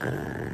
Uh...